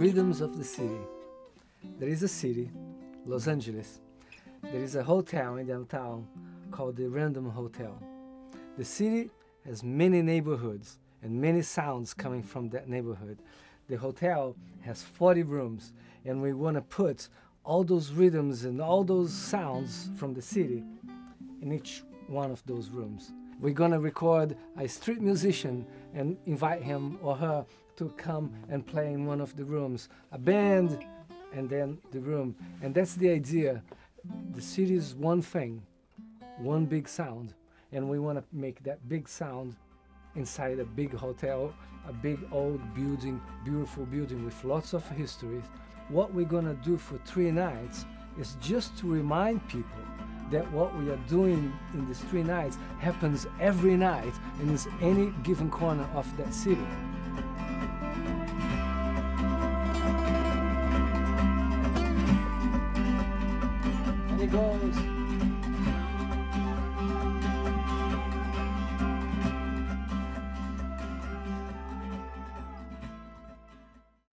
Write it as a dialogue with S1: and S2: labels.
S1: rhythms of the city. There is a city, Los Angeles. There is a hotel in downtown called the Rendon Hotel. The city has many neighborhoods and many sounds coming from that neighborhood. The hotel has 40 rooms, and we want to put all those rhythms and all those sounds from the city in each one of those rooms. We're gonna record a street musician and invite him or her to come and play in one of the rooms, a band, and then the room. And that's the idea. The city is one thing, one big sound, and we want to make that big sound inside a big hotel, a big old building, beautiful building with lots of histories. What we're gonna do for three nights is just to remind people that what we are doing in these three nights happens every night in any given corner of that city. And it goes.